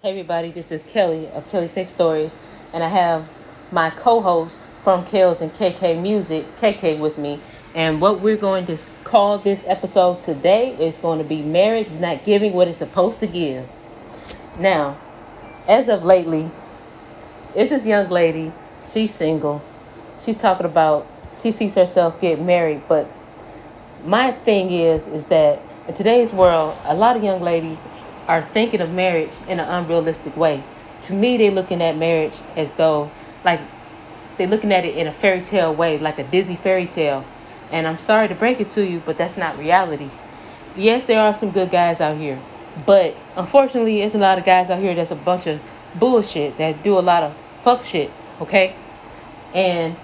Hey everybody, this is Kelly of Kelly Sex Stories, and I have my co-host from Kels and KK Music, KK, with me. And what we're going to call this episode today is going to be "Marriage is not giving what it's supposed to give." Now, as of lately, it's this young lady. She's single. She's talking about she sees herself get married, but my thing is, is that in today's world, a lot of young ladies are thinking of marriage in an unrealistic way. To me, they're looking at marriage as though, like, they're looking at it in a fairy tale way, like a Disney fairy tale. And I'm sorry to break it to you, but that's not reality. Yes, there are some good guys out here, but unfortunately, there's a lot of guys out here that's a bunch of bullshit that do a lot of fuck shit, okay? And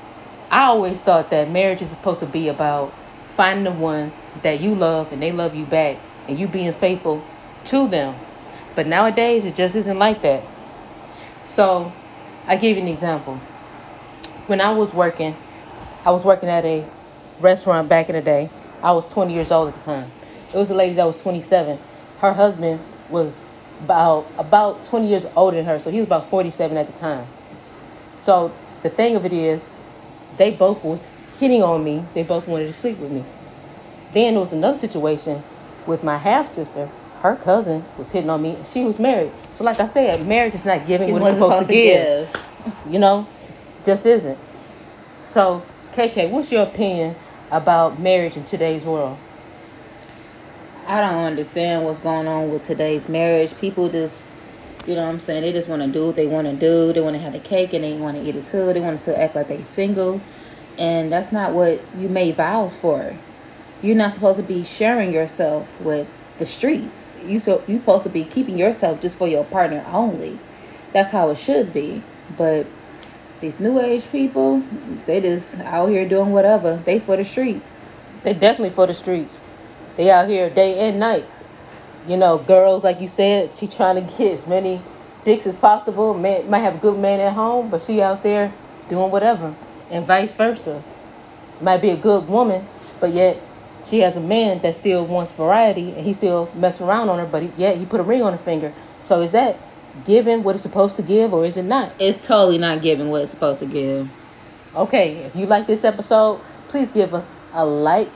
I always thought that marriage is supposed to be about finding the one that you love and they love you back and you being faithful to them. But nowadays, it just isn't like that. So, I give you an example. When I was working, I was working at a restaurant back in the day. I was 20 years old at the time. It was a lady that was 27. Her husband was about about 20 years older than her, so he was about 47 at the time. So the thing of it is, they both was hitting on me. They both wanted to sleep with me. Then there was another situation with my half sister. Her cousin was hitting on me. She was married. So like I said, marriage is not giving It what it's wasn't supposed, to give. You know, just isn't. So KK, what's your opinion about marriage in today's world? I don't understand what's going on with today's marriage. People just, you know what I'm saying, they just want to do what they want to do. They want to have the cake and they want to eat it too. They want to still act like they're single. And that's not what you made vows for. You're not supposed to be sharing yourself with the streets. You so you're supposed to be keeping yourself just for your partner only. That's how it should be. But these new age people, they just out here doing whatever. They for the streets. They definitely for the streets. They out here day and night. You know, girls like you said, she trying to get as many dicks as possible. Man might have a good man at home, but she out there doing whatever, and vice versa. Might be a good woman, but yet she has a man that still wants variety, and he still mess around on her. But he, yet he put a ring on her finger. So is that giving what it's supposed to give, or is it not? It's totally not giving what it's supposed to give. Okay, if you like this episode, please give us a like,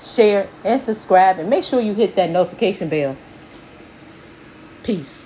share, and subscribe, and make sure you hit that notification bell. Peace.